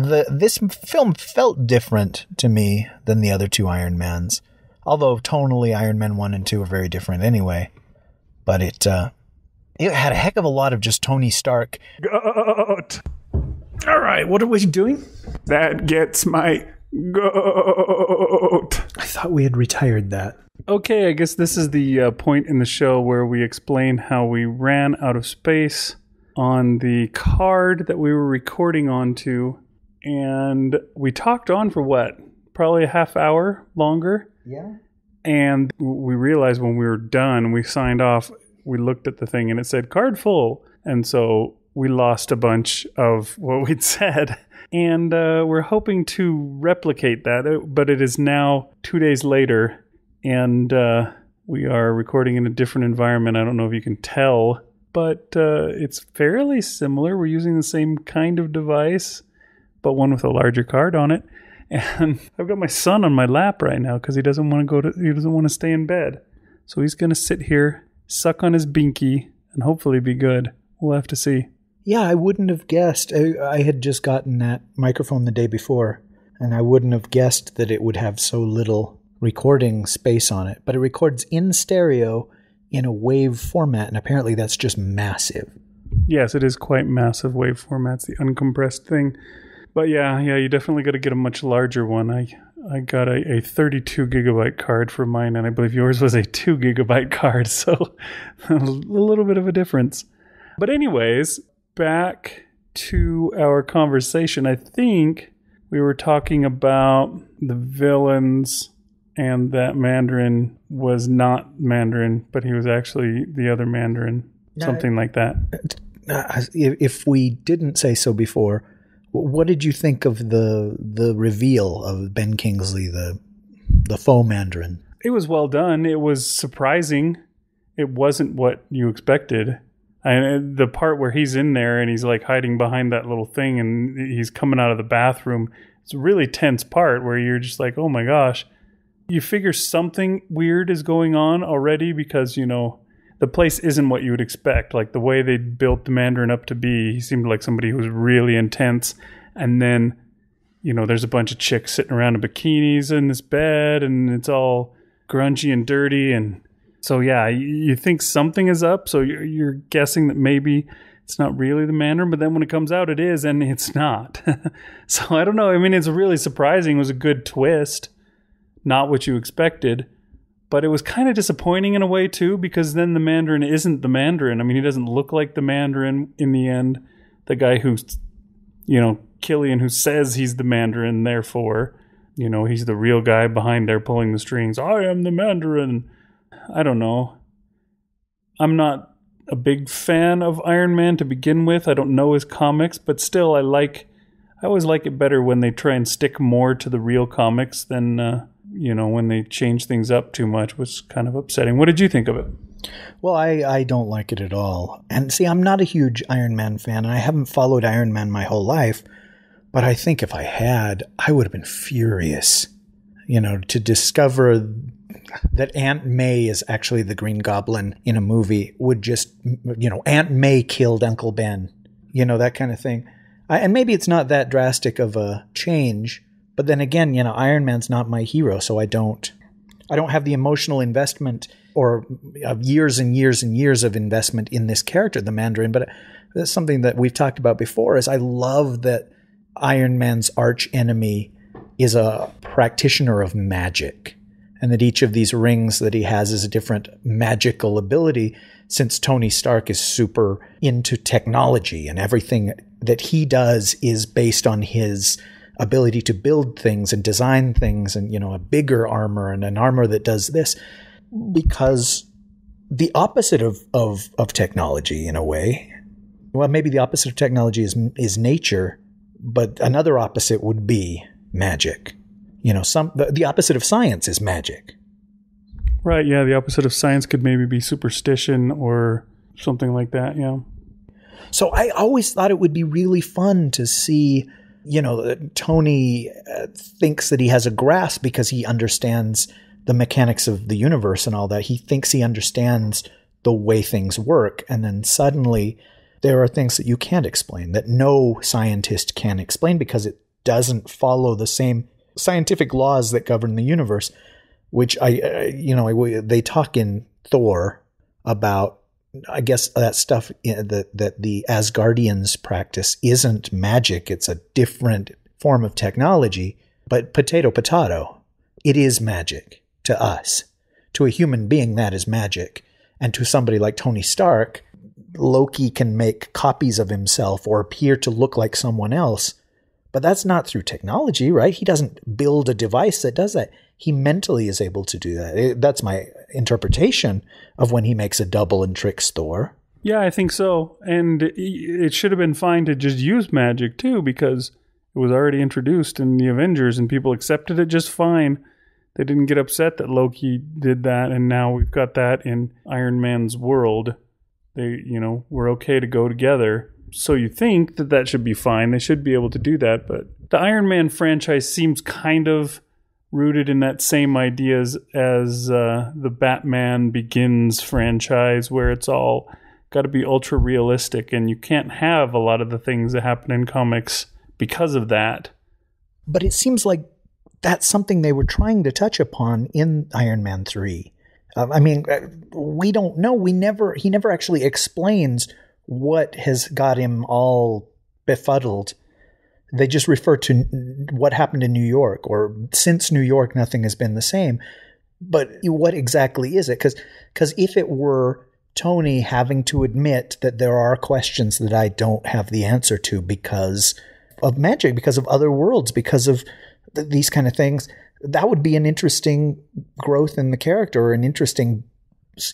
the this film felt different to me than the other two Iron Mans. Although tonally Iron Man 1 and 2 are very different anyway. But it uh it had a heck of a lot of just Tony Stark. Goat. All right, what are we doing? That gets my goat. I thought we had retired that. Okay, I guess this is the uh, point in the show where we explain how we ran out of space on the card that we were recording onto. And we talked on for what? Probably a half hour longer. Yeah. And we realized when we were done, we signed off, we looked at the thing and it said card full. And so we lost a bunch of what we'd said. And uh, we're hoping to replicate that, uh, but it is now two days later, and uh, we are recording in a different environment. I don't know if you can tell, but uh, it's fairly similar. We're using the same kind of device, but one with a larger card on it. And I've got my son on my lap right now because he doesn't want to go to, he doesn't want to stay in bed. So he's going to sit here, suck on his binky, and hopefully be good. We'll have to see. Yeah, I wouldn't have guessed. I, I had just gotten that microphone the day before, and I wouldn't have guessed that it would have so little recording space on it. But it records in stereo in a wave format, and apparently that's just massive. Yes, it is quite massive wave format's the uncompressed thing. But yeah, yeah, you definitely got to get a much larger one. I I got a, a 32 gigabyte card for mine, and I believe yours was a 2 gigabyte card, so a little bit of a difference. But anyways, back to our conversation. I think we were talking about the villains and that Mandarin was not Mandarin, but he was actually the other Mandarin, something like that. If we didn't say so before, what did you think of the the reveal of Ben Kingsley, the the faux Mandarin? It was well done. It was surprising. It wasn't what you expected. And the part where he's in there and he's like hiding behind that little thing and he's coming out of the bathroom, it's a really tense part where you're just like, oh my gosh. You figure something weird is going on already because, you know, the place isn't what you would expect. Like the way they built the Mandarin up to be, he seemed like somebody who was really intense. And then, you know, there's a bunch of chicks sitting around in bikinis in this bed and it's all grungy and dirty. And so, yeah, you, think something is up. So you're, you're guessing that maybe it's not really the Mandarin, but then when it comes out, it is, and it's not. so I don't know. I mean, it's really surprising. It was a good twist, not what you expected but it was kind of disappointing in a way too because then the mandarin isn't the mandarin. I mean he doesn't look like the mandarin in the end. The guy who's you know killian who says he's the mandarin therefore you know he's the real guy behind there pulling the strings. I am the mandarin. I don't know. I'm not a big fan of iron man to begin with. I don't know his comics but still i like i always like it better when they try and stick more to the real comics than uh, you know, when they change things up too much was kind of upsetting. What did you think of it? Well, I, I don't like it at all. And see, I'm not a huge Iron Man fan, and I haven't followed Iron Man my whole life. But I think if I had, I would have been furious, you know, to discover that Aunt May is actually the Green Goblin in a movie would just, you know, Aunt May killed Uncle Ben, you know, that kind of thing. I, and maybe it's not that drastic of a change, but then again, you know, Iron Man's not my hero, so I don't, I don't have the emotional investment or of years and years and years of investment in this character, the Mandarin. But that's something that we've talked about before. Is I love that Iron Man's arch enemy is a practitioner of magic, and that each of these rings that he has is a different magical ability. Since Tony Stark is super into technology and everything that he does is based on his ability to build things and design things and you know a bigger armor and an armor that does this because the opposite of, of, of technology in a way well maybe the opposite of technology is is nature but another opposite would be magic you know some the, the opposite of science is magic Right, yeah, the opposite of science could maybe be superstition or something like that, yeah. so i always thought it would be really fun to see you know tony uh, thinks that he has a grasp because he understands the mechanics of the universe and all that. He thinks he understands the way things work. And then suddenly there are things that you can't explain that no scientist can explain because it doesn't follow the same scientific laws that govern the universe, which I, uh, you know, I, they talk in Thor about, I guess that stuff that that the Asgardians practice isn't magic; it's a different form of technology. But potato, potato, it is magic to us. To a human being, that is magic, and to somebody like Tony Stark, Loki can make copies of himself or appear to look like someone else. But that's not through technology, right? He doesn't build a device that does that. He mentally is able to do that. That's my interpretation of when he makes a double and tricks Thor. Yeah, I think so. And it should have been fine to just use magic too, because it was already introduced in the Avengers and people accepted it just fine. They didn't get upset that Loki did that, and now we've got that in Iron Man's world they you know were okay to go together so you think that that should be fine they should be able to do that but the iron man franchise seems kind of rooted in that same ideas as uh, the batman begins franchise where it's all got to be ultra realistic and you can't have a lot of the things that happen in comics because of that but it seems like that's something they were trying to touch upon in iron man 3 um, I mean, uh, we don't know. We never. He never actually explains what has got him all befuddled. They just refer to what happened in New York, or since New York, nothing has been the same. But what exactly is it? Because if it were Tony having to admit that there are questions that I don't have the answer to because of magic, because of other worlds, because of th- these kind of things, that would be an interesting growth in the character, an interesting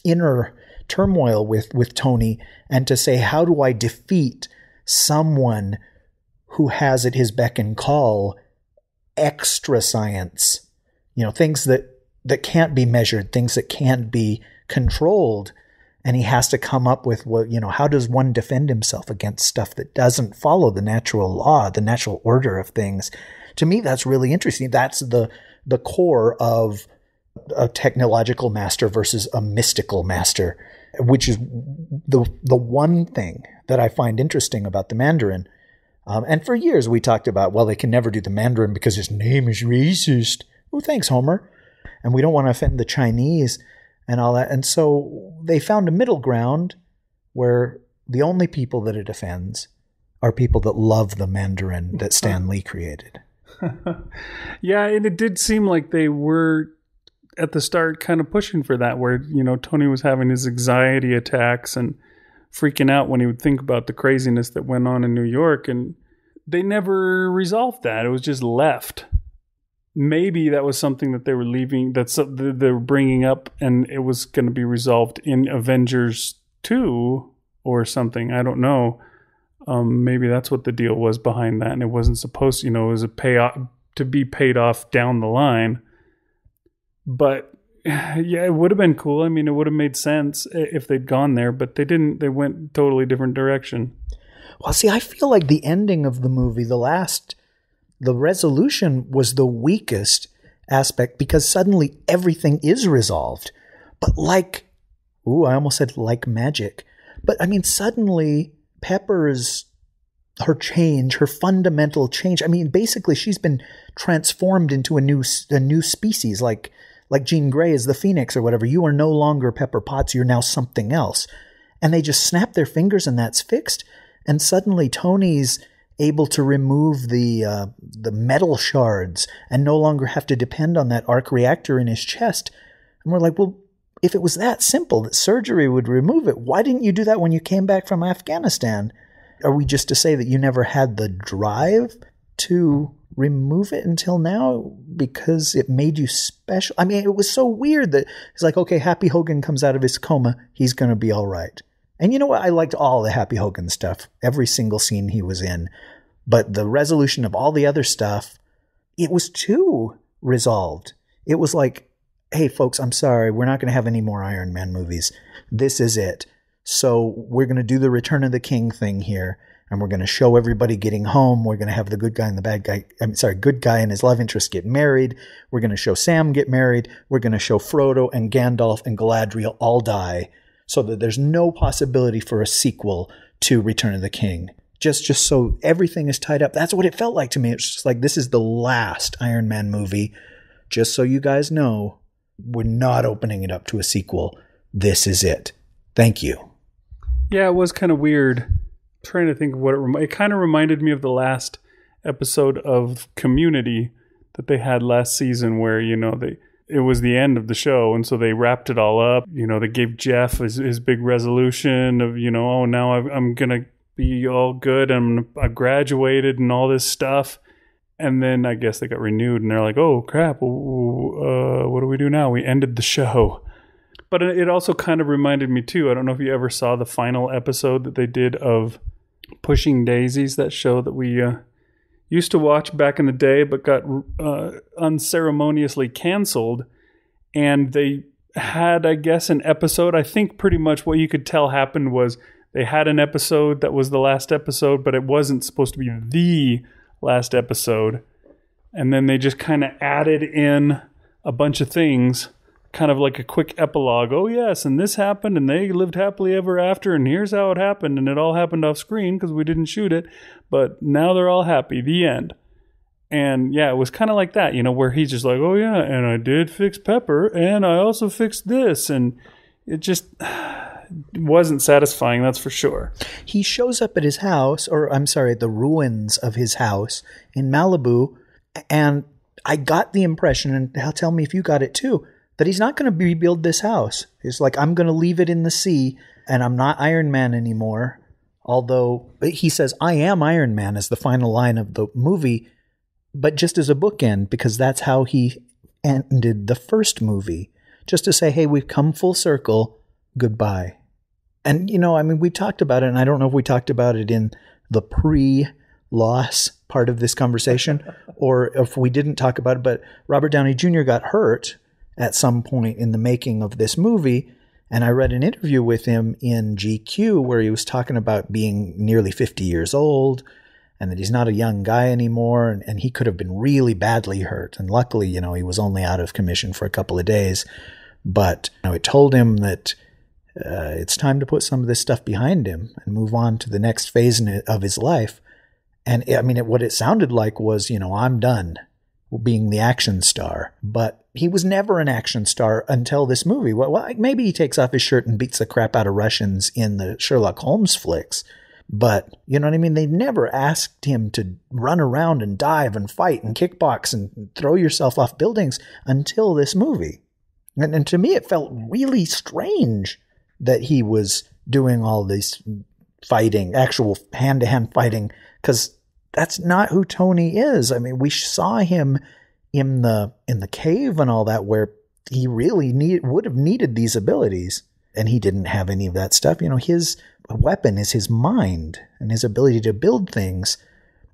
inner turmoil with with Tony, and to say, how do I defeat someone who has at his beck and call extra science, you know, things that that can't be measured, things that can't be controlled, and he has to come up with what you know how does one defend himself against stuff that doesn't follow the natural law the natural order of things? To me that's really interesting. That's the the core of a technological master versus a mystical master, which is the the one thing that I find interesting about the Mandarin. Um, and for years we talked about, well, they can never do the Mandarin because his name is racist. Oh, thanks, Homer. And we don't want to offend the Chinese and all that. And so they found a middle ground where the only people that it offends are people that love the Mandarin that Stan Lee created. yeah, and it did seem like they were at the start kind of pushing for that, where you know Tony was having his anxiety attacks and freaking out when he would think about the craziness that went on in New York, and they never resolved that. It was just left. Maybe that was something that they were leaving. That's they were bringing up, and it was going to be resolved in Avengers two or something. I don't know. Um, maybe that's what the deal was behind that, and it wasn't supposed, you know, it was a payoff to be paid off down the line. But yeah, it would have been cool. I mean, it would have made sense if they'd gone there, but they didn't. They went totally different direction. Well, see, I feel like the ending of the movie, the last, the resolution was the weakest aspect because suddenly everything is resolved. But like, ooh, I almost said like magic. But I mean, suddenly Pepper's her change, her fundamental change. I mean, basically, she's been transformed into a new a new species, like like Jean Grey is the Phoenix or whatever. You are no longer Pepper Potts. You're now something else. And they just snap their fingers, and that's fixed. And suddenly, Tony's able to remove the uh, the metal shards and no longer have to depend on that arc reactor in his chest. And we're like, well, if it was that simple that surgery would remove it, why didn't you do that when you came back from Afghanistan? Are we just to say that you never had the drive to remove it until now because it made you special? I mean, it was so weird that it's like, okay, Happy Hogan comes out of his coma, he's going to be all right. And you know what? I liked all the Happy Hogan stuff, every single scene he was in. But the resolution of all the other stuff, it was too resolved. It was like, hey, folks, I'm sorry, we're not going to have any more Iron Man movies. This is it. So we're going to do the Return of the King thing here, and we're going to show everybody getting home. We're going to have the good guy and the bad guy. I'm sorry, good guy and his love interest get married. We're going to show Sam get married. We're going to show Frodo and Gandalf and Galadriel all die, so that there's no possibility for a sequel to Return of the King. just just so everything is tied up. That's what it felt like to me. It's just like this is the last Iron Man movie. Just so you guys know, we're not opening it up to a sequel. This is it. Thank you. Yeah, it was kind of weird. Trying to think of what it rem- it kind of reminded me of the last episode of Community that they had last season, where you know they it was the end of the show, and so they wrapped it all up. You know, they gave Jeff his, his big resolution of you know, oh now i I'm gonna be all good. I'm I graduated and all this stuff. And then I guess they got renewed, and they're like, "Oh crap! Uh, what do we do now? We ended the show." But it also kind of reminded me too. I don't know if you ever saw the final episode that they did of Pushing Daisies, that show that we uh, used to watch back in the day, but got uh, unceremoniously canceled. And they had, I guess, an episode. I think pretty much what you could tell happened was they had an episode that was the last episode, but it wasn't supposed to be the last episode. And then they just kind of added in a bunch of things kind of like a quick epilogue. Oh, yes, and this happened, and they lived happily ever after, and here's how it happened, and it all happened off screen because we didn't shoot it, but now they're all happy. The end. And yeah, it was kind of like that, you know, where he's just like, oh, yeah, and I did fix Pepper, and I also fixed this, and it just wasn't satisfying, that's for sure. He shows up at his house, or I'm sorry, the ruins of his house in Malibu, and I got the impression, and tell me if you got it too, that he's not going to rebuild this house. He's like, I'm going to leave it in the sea and I'm not Iron Man anymore. Although he says, I am Iron Man as the final line of the movie, but just as a bookend, because that's how he ended the first movie. Just to say, hey, we've come full circle. Goodbye. And, you know, I mean, we talked about it, and I don't know if we talked about it in the pre loss part of this conversation or if we didn't talk about it, but Robert Downey Jr. got hurt at some point in the making of this movie. And I read an interview with him in GQ where he was talking about being nearly 50 years old and that he's not a young guy anymore and, and he could have been really badly hurt. And luckily, you know, he was only out of commission for a couple of days. But you know, it told him that uh, it's time to put some of this stuff behind him and move on to the next phase of his life. And I mean, it, what it sounded like was, you know, I'm done being the action star, but he was never an action star until this movie. Well, well, maybe he takes off his shirt and beats the crap out of Russians in the Sherlock Holmes flicks, but you know what I mean? They never asked him to run around and dive and fight and kickbox and throw yourself off buildings until this movie. And, and to me, it felt really strange that he was doing all this fighting, actual hand to hand fighting, because that's not who Tony is. I mean, we saw him in the in the cave and all that where he really need would have needed these abilities and he didn't have any of that stuff. You know, his weapon is his mind and his ability to build things.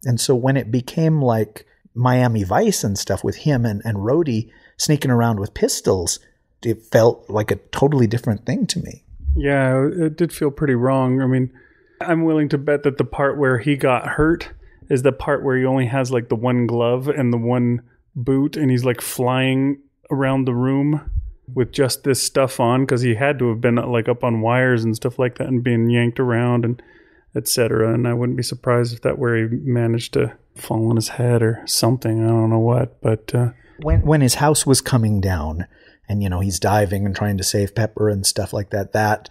And so when it became like Miami Vice and stuff with him and, and Rhodey sneaking around with pistols, it felt like a totally different thing to me. Yeah, it did feel pretty wrong. I mean, I'm willing to bet that the part where he got hurt is the part where he only has like the one glove and the one boot and he's like flying around the room with just this stuff on because he had to have been like up on wires and stuff like that and being yanked around and etc. And I wouldn't be surprised if that where he managed to fall on his head or something. I don't know what, but uh, when when his house was coming down and you know he's diving and trying to save Pepper and stuff like that, that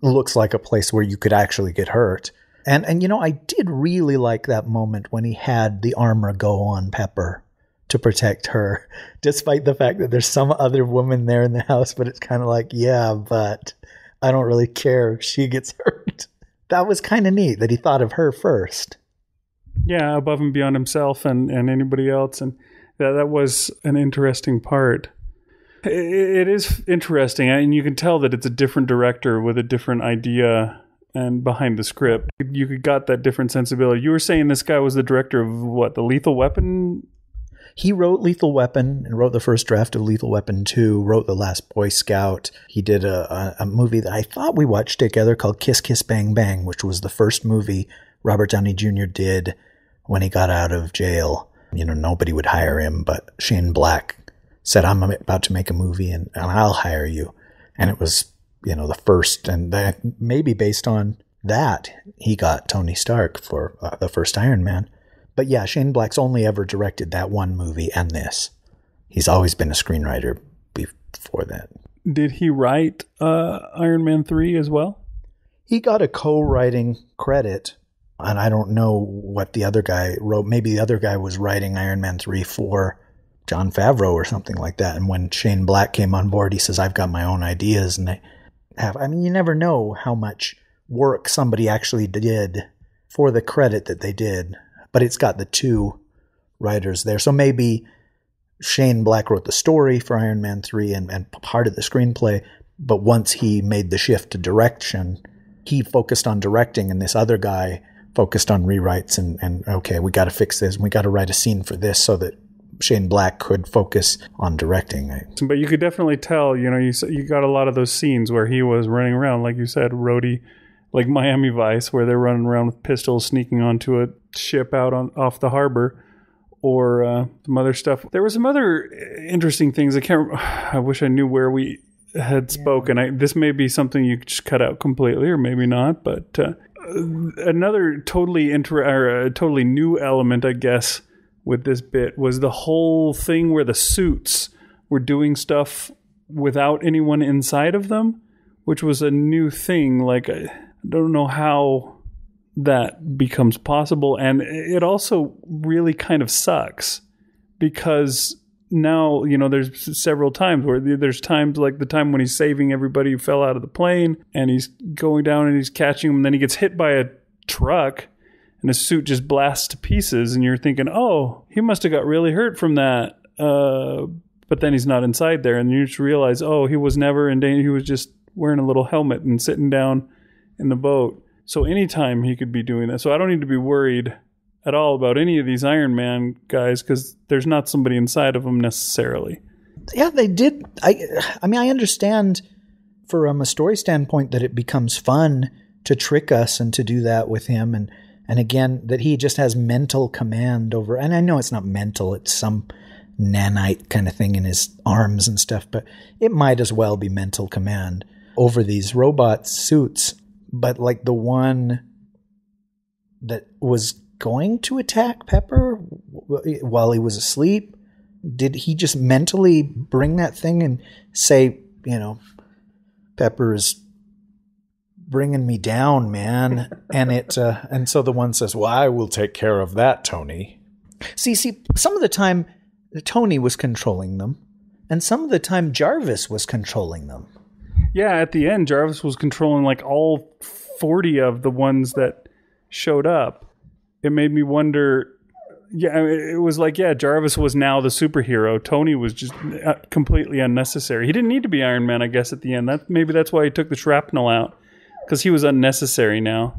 looks like a place where you could actually get hurt. And and you know, I did really like that moment when he had the armor go on Pepper to protect her, despite the fact that there's some other woman there in the house, but it's kind of like, yeah, but I don't really care if she gets hurt. That was kind of neat that he thought of her first. Yeah, above and beyond himself and, and anybody else. And that, that was an interesting part. It, it is interesting. And you can tell that it's a different director with a different idea and behind the script. You got that different sensibility. You were saying this guy was the director of what the Lethal Weapon. He wrote Lethal Weapon and wrote the first draft of Lethal Weapon 2, wrote The Last Boy Scout. He did a, a, a movie that I thought we watched together called Kiss Kiss Bang Bang, which was the first movie Robert Downey Jr. did when he got out of jail. You know, nobody would hire him, but Shane Black said, I'm about to make a movie and, and I'll hire you. And it was you know, the first, and that maybe based on that, he got Tony Stark for uh, the first Iron Man. But yeah, Shane Black's only ever directed that one movie and this. He's always been a screenwriter before that. Did he write uh, Iron Man 3 as well? He got a co writing credit, and I don't know what the other guy wrote. Maybe the other guy was writing Iron Man 3 for Jon Favreau or something like that. And when Shane Black came on board, he says, I've got my own ideas. And they have, I mean, you never know how much work somebody actually did for the credit that they did, but it's got the two writers there. So maybe Shane Black wrote the story for Iron Man 3 and, and part of the screenplay, but once he made the shift to direction, he focused on directing, and this other guy focused on rewrites and, and okay, we got to fix this, and we got to write a scene for this so that Shane Black could focus on directing. But you could definitely tell, you know, you you got a lot of those scenes where he was running around, like you said, Rhodey, like Miami Vice, where they're running around with pistols, sneaking onto a ship out on off the harbor, or uh, some other stuff. There were some other interesting things. I can't. I wish I knew where we had spoken. I, this may be something you just cut out completely, or maybe not. But uh, another totally inter- or, uh, totally new element, I guess with this bit was the whole thing where the suits were doing stuff without anyone inside of them, which was a new thing. Like, I don't know how that becomes possible. And it also really kind of sucks because now, you know, there's several times where there's times like the time when he's saving everybody who fell out of the plane and he's going down and he's catching them, and then he gets hit by a truck and his suit just blasts to pieces, and you're thinking, oh, he must have got really hurt from that. Uh, but then he's not inside there, and you just realize, oh, he was never in danger. He was just wearing a little helmet and sitting down in the boat. So anytime he could be doing that. So I don't need to be worried at all about any of these Iron Man guys because there's not somebody inside of them necessarily. Yeah, they did. I, I mean, I understand from a story standpoint that it becomes fun to trick us and to do that with him and and again that he just has mental command over and i know it's not mental it's some nanite kind of thing in his arms and stuff but it might as well be mental command over these robot suits. But like the one that was going to attack pepper while he was asleep did he just mentally bring that thing and say you know pepper is bringing me down, man. and it uh, and so the one says, "Well, I will take care of that, Tony." See, see, some of the time Tony was controlling them, and some of the time Jarvis was controlling them. Yeah, at the end, Jarvis was controlling like all forty of the ones that showed up. It made me wonder. Yeah, it was like yeah, Jarvis was now the superhero. Tony was just uh, completely unnecessary. He didn't need to be Iron Man, I guess. At the end, that maybe that's why he took the shrapnel out because he was unnecessary now.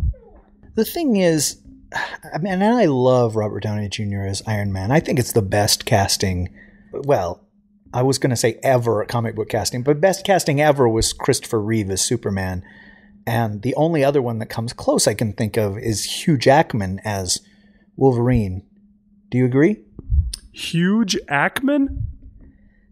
The thing is, I mean, and I love Robert Downey Jr. as Iron Man. I think it's the best casting. Well, I was going to say ever comic book casting, but best casting ever was Christopher Reeve as Superman. And the only other one that comes close I can think of is Hugh Jackman as Wolverine. Do you agree? Hugh Jackman?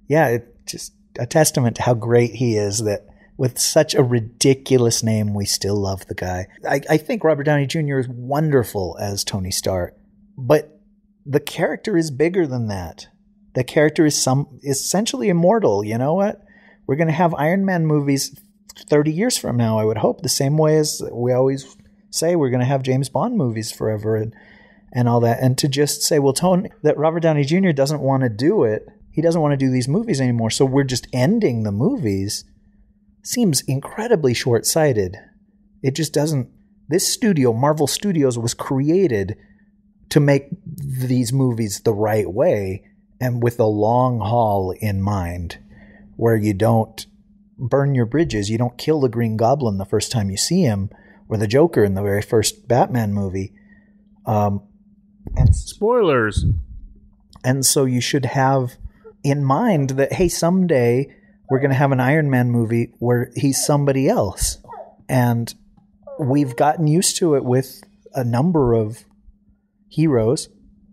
Yeah, it's just a testament to how great he is that with such a ridiculous name, we still love the guy. I, I think Robert Downey Jr. is wonderful as Tony Stark, but the character is bigger than that. The character is some essentially immortal. You know what? We're going to have Iron Man movies 30 years from now, I would hope, the same way as we always say we're going to have James Bond movies forever and, and all that. And to just say, well, Tony, that Robert Downey Jr. doesn't want to do it, he doesn't want to do these movies anymore, so we're just ending the movies seems incredibly short sighted. It just doesn't. This studio, Marvel Studios, was created to make these movies the right way and with the long haul in mind, where you don't burn your bridges, you don't kill the Green Goblin the first time you see him, or the Joker in the very first Batman movie. Um, and spoilers. And so you should have in mind that hey, someday we're going to have an Iron Man movie where he's somebody else. And we've gotten used to it with a number of heroes.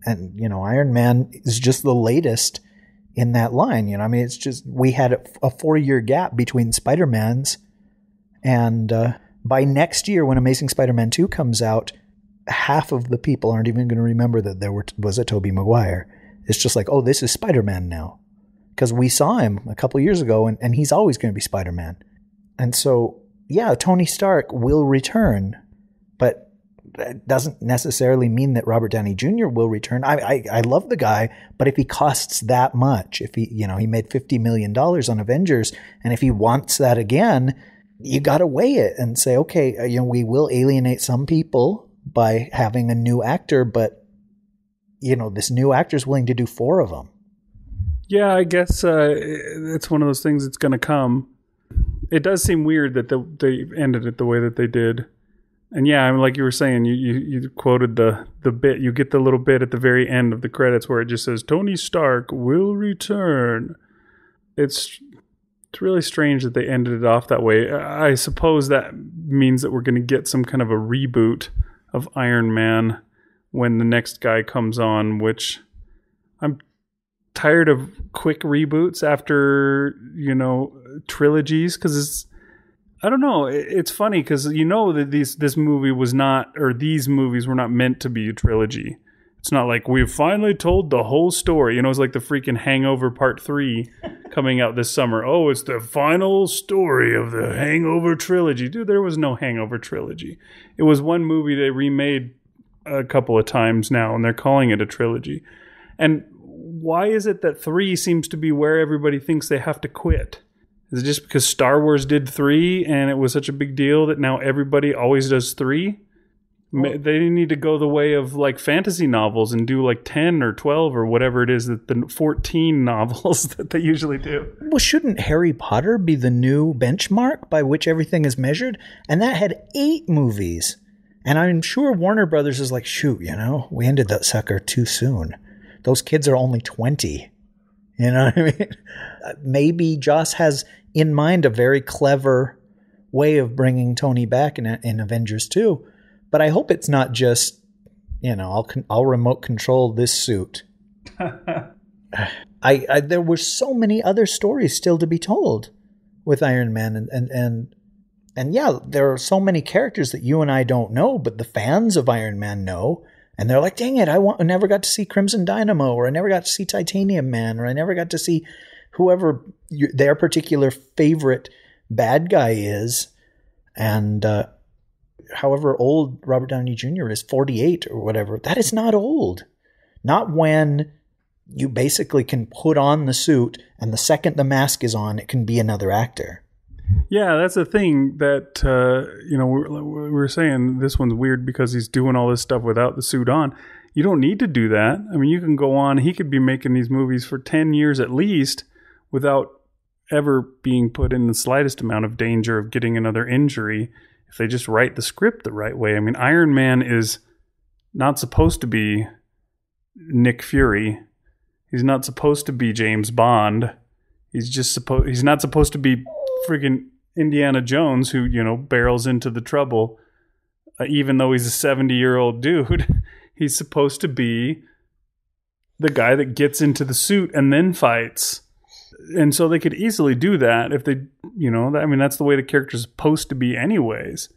And, you know, Iron Man is just the latest in that line. You know, I mean, it's just, we had a, four year gap between Spider Man's and uh, by next year, when Amazing Spider Man 2 comes out, half of the people aren't even going to remember that there were, was a Tobey Maguire. It's just like, oh, this is Spider Man now. Because we saw him a couple years ago, and, and he's always going to be Spider Man. And so, yeah, Tony Stark will return, but that doesn't necessarily mean that Robert Downey Jr. will return. I, I, I love the guy, but if he costs that much, if he you know he made fifty million dollars on Avengers, and if he wants that again, you got to weigh it and say, okay, uh, you know, we will alienate some people by having a new actor, but you know, this new actor is willing to do four of them. Yeah, I guess uh, it's one of those things that's going to come. It does seem weird that the, they ended it the way that they did. And yeah, I mean, like you were saying, you, you, you quoted the, the bit. You get the little bit at the very end of the credits where it just says, Tony Stark will return. It's it's really strange that they ended it off that way. I suppose that means that we're going to get some kind of a reboot of Iron Man when the next guy comes on, which I'm tired of quick reboots after, you know, trilogies because it's I don't know. It's funny because you know that these this movie was not, or these movies were not meant to be a trilogy. It's not like we've finally told the whole story. You know, it's like the freaking Hangover Part Three coming out this summer. Oh, it's the final story of the Hangover trilogy. Dude, there was no Hangover trilogy. It was one movie they remade a couple of times now, and they're calling it a trilogy. And why is it that three seems to be where everybody thinks they have to quit? Is it just because Star Wars did three and it was such a big deal that now everybody always does three? Well, they need to go the way of like fantasy novels and do like 10 or 12 or whatever it is that the 14 novels that they usually do. Well, shouldn't Harry Potter be the new benchmark by which everything is measured? And that had eight movies. And I'm sure Warner Brothers is like, shoot, you know, we ended that sucker too soon. Those kids are only 20. You know what I mean? Uh, maybe Joss has in mind a very clever way of bringing Tony back in, in Avengers 2. But I hope it's not just, you know, I'll I'll remote control this suit. I, I there were so many other stories still to be told with Iron Man and and and and yeah, there are so many characters that you and I don't know, but the fans of Iron Man know. And they're like, dang it, I, want, I never got to see Crimson Dynamo, or I never got to see Titanium Man, or I never got to see whoever their particular favorite bad guy is. And uh, however old Robert Downey Jr. is, 48 or whatever, that is not old. Not when you basically can put on the suit and the second the mask is on, it can be another actor. Yeah, that's the thing that uh, you know we we're, we're saying this one's weird because he's doing all this stuff without the suit on. You don't need to do that. I mean, you can go on. He could be making these movies for ten years at least without ever being put in the slightest amount of danger of getting another injury if they just write the script the right way. I mean, Iron Man is not supposed to be Nick Fury. He's not supposed to be James Bond. He's just supposed he's not supposed to be freaking Indiana Jones who, you know, barrels into the trouble uh, even though he's a 70-year-old dude. he's supposed to be the guy that gets into the suit and then fights and so they could easily do that if they, you know, I mean, that's the way the character's supposed to be, anyways.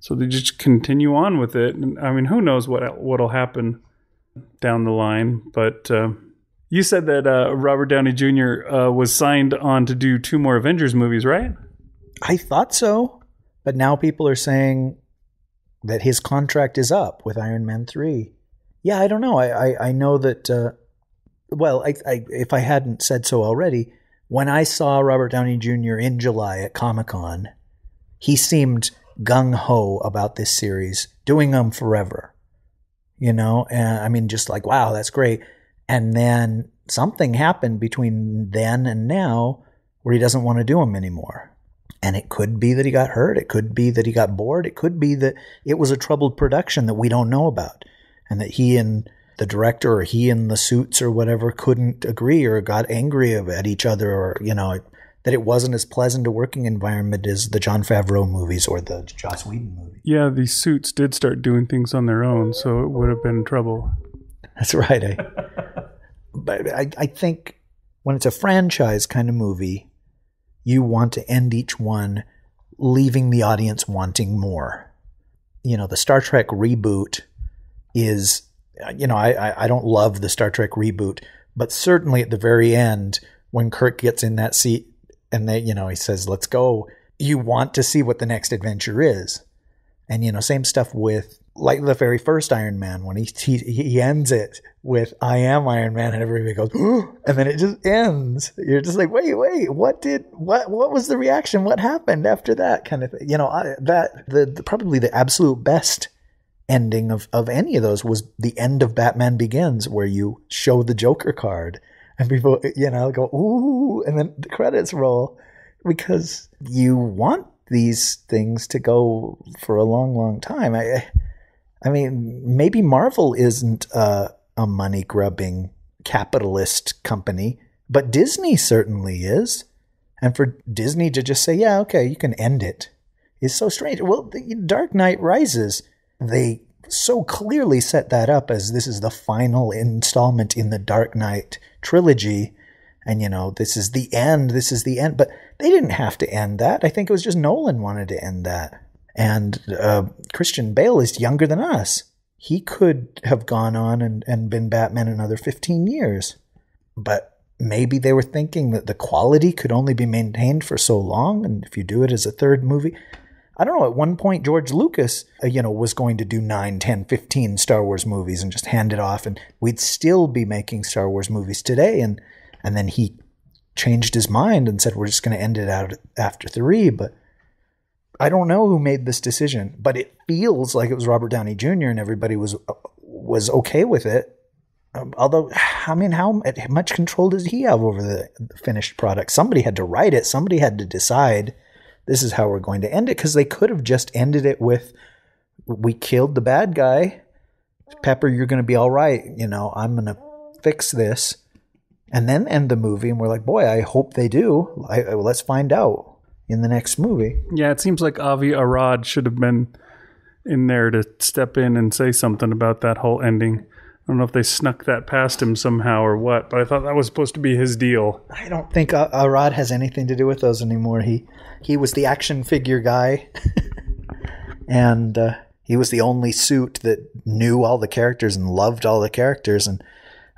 So they just continue on with it. And I mean, who knows what what'll happen down the line? But uh, you said that uh, Robert Downey Jr. Uh, was signed on to do two more Avengers movies, right? I thought so, but now people are saying that his contract is up with Iron Man three. Yeah, I don't know. I I, I know that. Uh, well, I, I, if I hadn't said so already, when I saw Robert Downey Jr. in July at Comic Con, he seemed gung ho about this series, doing them forever. You know, and I mean, just like, wow, that's great. And then something happened between then and now where he doesn't want to do them anymore. And it could be that he got hurt. It could be that he got bored. It could be that it was a troubled production that we don't know about. And that he and the director or he and the suits or whatever couldn't agree or got angry at each other or, you know, that it wasn't as pleasant a working environment as the Jon Favreau movies or the Joss Whedon movie. Yeah, these suits did start doing things on their own, so it would have been trouble. That's right. I, but I, I think when it's a franchise kind of movie, you want to end each one leaving the audience wanting more. You know, the Star Trek reboot is, you know, I, I don't love the Star Trek reboot, but certainly at the very end, when Kirk gets in that seat and they, you know, he says, let's go, you want to see what the next adventure is. And, you know, same stuff with like the very first Iron Man when he, he, he ends it with "I am Iron Man" and everybody goes, Ooh, and then it just ends. You're just like, wait, wait, what did what what was the reaction? What happened after that kind of thing? You know, I, that the, the probably the absolute best ending of of any of those was the end of Batman Begins, where you show the Joker card and people, you know, go ooh, and then the credits roll because you want these things to go for a long, long time. I I mean, maybe Marvel isn't a, a money grubbing capitalist company, but Disney certainly is. And for Disney to just say, yeah, okay, you can end it is so strange. Well, the Dark Knight Rises, they so clearly set that up as this is the final installment in the Dark Knight trilogy. And, you know, this is the end. This is the end. But they didn't have to end that. I think it was just Nolan wanted to end that. And uh, Christian Bale is younger than us. He could have gone on and, and been Batman another 15 years. But maybe they were thinking that the quality could only be maintained for so long. And if you do it as a third movie, I don't know. At one point, George Lucas, uh, you know, was going to do 9, 10, 15 Star Wars movies and just hand it off. And we'd still be making Star Wars movies today. And, and then he changed his mind and said, we're just going to end it out after three. But I don't know who made this decision, but it feels like it was Robert Downey Jr. and everybody was was okay with it. Um, although, I mean, how much control does he have over the finished product? Somebody had to write it. Somebody had to decide this is how we're going to end it because they could have just ended it with we killed the bad guy. Pepper, you're going to be all right. You know, I'm going to fix this and then end the movie. And we're like, boy, I hope they do. I, let's find out in the next movie. Yeah, it seems like Avi Arad should have been in there to step in and say something about that whole ending. I don't know if they snuck that past him somehow or what, but I thought that was supposed to be his deal. I don't think Arad has anything to do with those anymore. He he was the action figure guy, and uh, he was the only suit that knew all the characters and loved all the characters. And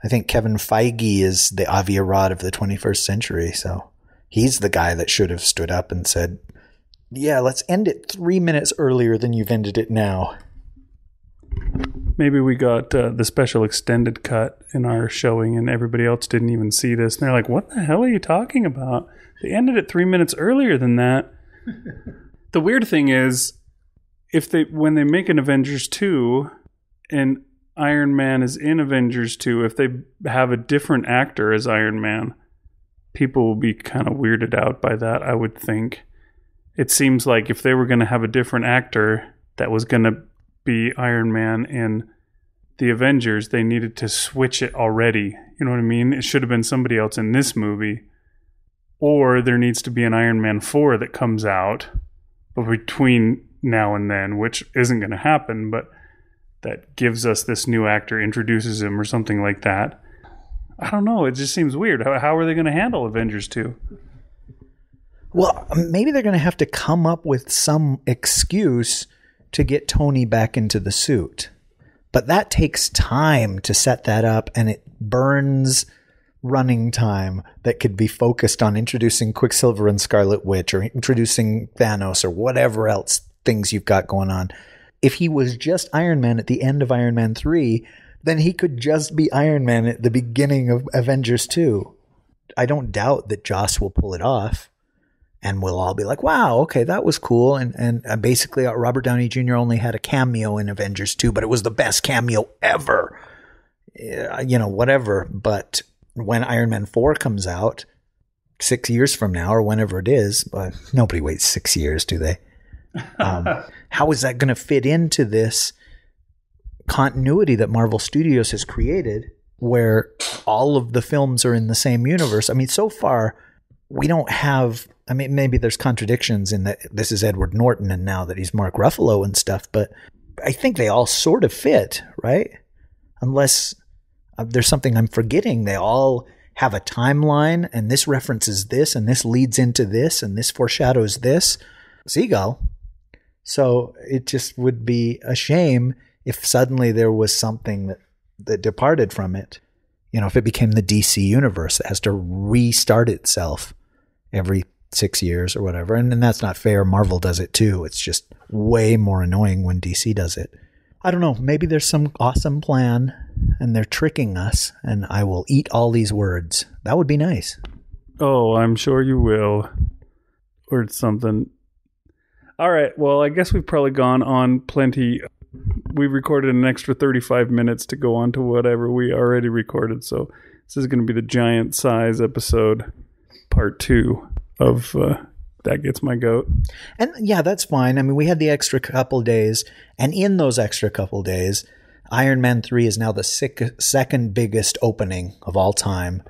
I think Kevin Feige is the Avi Arad of the 21st century. So he's the guy that should have stood up and said, "Yeah, let's end it three minutes earlier than you've ended it now." Maybe we got uh, the special extended cut in our showing, and everybody else didn't even see this. And they're like, "What the hell are you talking about? They ended it three minutes earlier than that." the weird thing is, if they when they make an Avengers two, and Iron Man is in Avengers two, if they have a different actor as Iron Man people will be kind of weirded out by that, I would think. It seems like if they were going to have a different actor that was going to be Iron Man in the Avengers, they needed to switch it already. You know what I mean? It should have been somebody else in this movie. Or there needs to be an Iron Man 4 that comes out but between now and then, which isn't going to happen, but that gives us this new actor, introduces him, or something like that. I don't know. It just seems weird. How, how are they going to handle Avengers 2? Well, maybe they're going to have to come up with some excuse to get Tony back into the suit. But that takes time to set that up and it burns running time that could be focused on introducing Quicksilver and Scarlet Witch or introducing Thanos or whatever else things you've got going on. If he was just Iron Man at the end of Iron Man 3, then he could just be Iron Man at the beginning of Avengers 2. I don't doubt that Joss will pull it off and we'll all be like, wow, okay, that was cool. And, and basically, uh, Robert Downey Jr. only had a cameo in Avengers 2, but it was the best cameo ever. You know, whatever. But when Iron Man 4 comes out, six years from now, or whenever it is, but nobody waits six years, do they? Um, how is that going to fit into this? continuity that Marvel Studios has created where all of the films are in the same universe. I mean, so far we don't have I mean maybe there's contradictions in that this is Edward Norton and now that he's Mark Ruffalo and stuff, but I think they all sort of fit, right? Unless uh, there's something I'm forgetting. They all have a timeline and this references this and this leads into this and this foreshadows this. seagull. So it just would be a shame if suddenly there was something that, that departed from it. You know, if it became the DC universe that has to restart itself every six years or whatever. And, and that's not fair. Marvel does it too. It's just way more annoying when DC does it. I don't know. Maybe there's some awesome plan and they're tricking us, and I will eat all these words. That would be nice. Oh, I'm sure you will. Or something. All right. Well, I guess we've probably gone on plenty. We recorded an extra 35 minutes to go on to whatever we already recorded. So this is going to be the giant size episode, part two of uh, That Gets My Goat. And yeah, that's fine. I mean, we had the extra couple days, and in those extra couple days, Iron Man 3 is now the sick, second biggest opening of all time.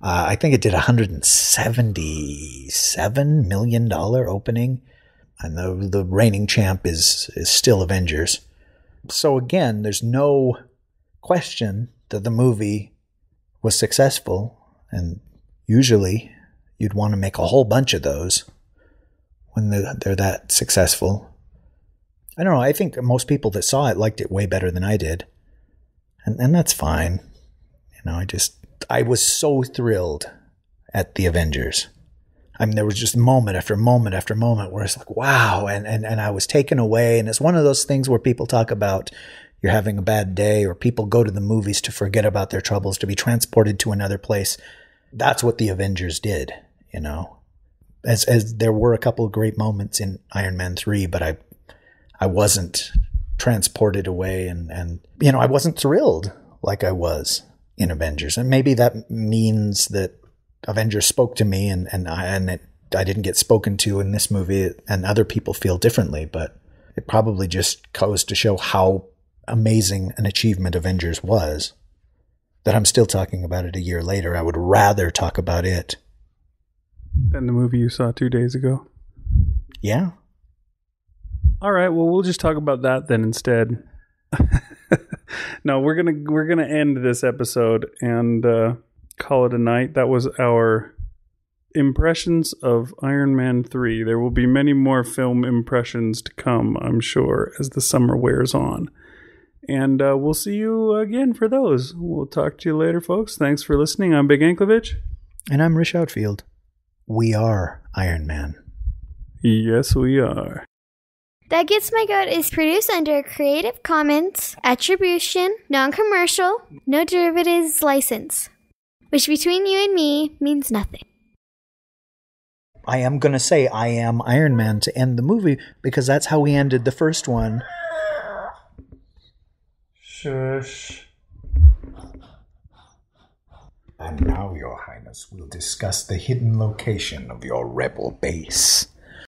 Uh, I think it did $177 million opening. And the, the reigning champ is, is still Avengers. So again, there's no question that the movie was successful. And usually you'd want to make a whole bunch of those when they're, they're that successful. I don't know. I think most people that saw it liked it way better than I did. And, and that's fine. You know, I just, I was so thrilled at the Avengers. I mean, there was just moment after moment after moment where it's like, wow. And, and, and I was taken away. And it's one of those things where people talk about you're having a bad day or people go to the movies to forget about their troubles, to be transported to another place. That's what the Avengers did, you know. As, as there were a couple of great moments in Iron Man 3, but I I wasn't transported away and, and, you know, I wasn't thrilled like I was in Avengers. And maybe that means that Avengers spoke to me and, and I, and it, I didn't get spoken to in this movie and other people feel differently, but it probably just goes to show how amazing an achievement Avengers was that I'm still talking about it a year later. I would rather talk about it than the movie you saw two days ago. Yeah. All right, well we'll just talk about that then instead. no, we're gonna we're gonna end this episode and uh, call it a night. That was our impressions of Iron Man three. There will be many more film impressions to come, I'm sure, as the summer wears on. And uh, we'll see you again for those. We'll talk to you later, folks. Thanks for listening. I'm Big Anklevich. And I'm Rish Outfield. We are Iron Man. Yes, we are. That Gets My Goat is produced under a Creative Commons Attribution, Non Commercial, No Derivatives License, which between you and me means nothing. I am going to say I am Iron Man to end the movie because that's how we ended the first one. Shush. And now, Your Highness, we'll discuss the hidden location of your rebel base.